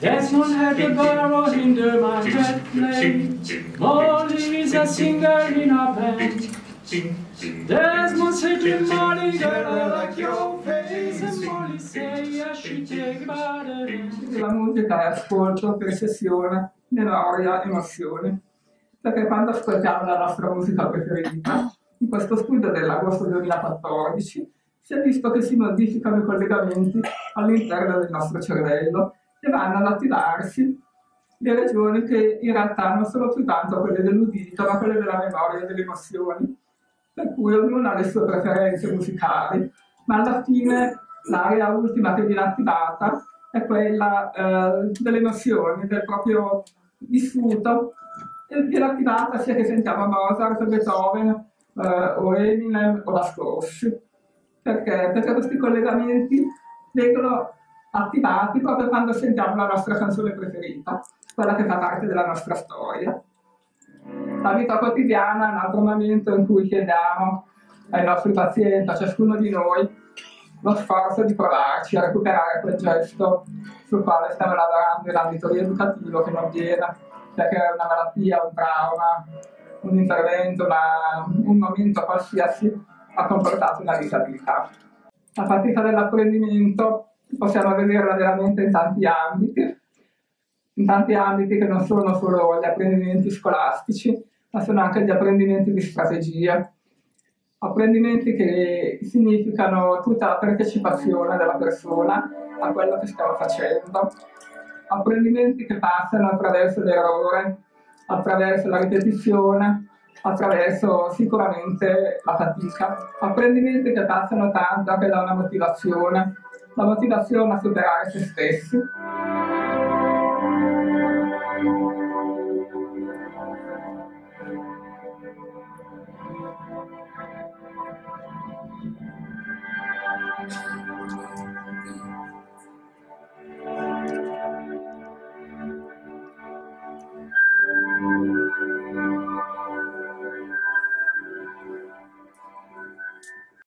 Desmond had the barrel in the market place. Molly is a singer in a band. Desmond said to Molly, girl, like your face. And Molly say, I should take about it. La musica è ascolto, percezione, memoria, emozione. Perché quando ascoltiamo la nostra musica preferita, in questo studio dell'agosto 2014, si è visto che si modificano i collegamenti all'interno del nostro cervello e vanno ad attivarsi le regioni che in realtà non sono più tanto quelle dell'udito, ma quelle della memoria e delle emozioni. Per cui ognuno ha le sue preferenze musicali, ma alla fine l'area ultima che viene attivata è quella eh, delle emozioni, del proprio vissuto, e viene attivata sia che sentiamo Mozart, Beethoven eh, o Eminem o la Scorsi. Perché? Perché questi collegamenti vengono attivati proprio quando sentiamo la nostra canzone preferita, quella che fa parte della nostra storia. La vita quotidiana è un altro momento in cui chiediamo ai nostri pazienti, a ciascuno di noi, lo sforzo di provarci a recuperare quel gesto sul quale stiamo lavorando in ambito rieducativo che non viene, perché è una malattia, un trauma, un intervento, una, un momento qualsiasi ha comportato una disabilità. La fatica dell'apprendimento possiamo vederla veramente in tanti ambiti, in tanti ambiti che non sono solo gli apprendimenti scolastici, ma sono anche gli apprendimenti di strategia, apprendimenti che significano tutta la partecipazione della persona a quello che stiamo facendo, apprendimenti che passano attraverso l'errore, attraverso la ripetizione, attraverso sicuramente la fatica. Apprendimenti che passano tanto anche da una motivazione, la motivazione a superare se stessi.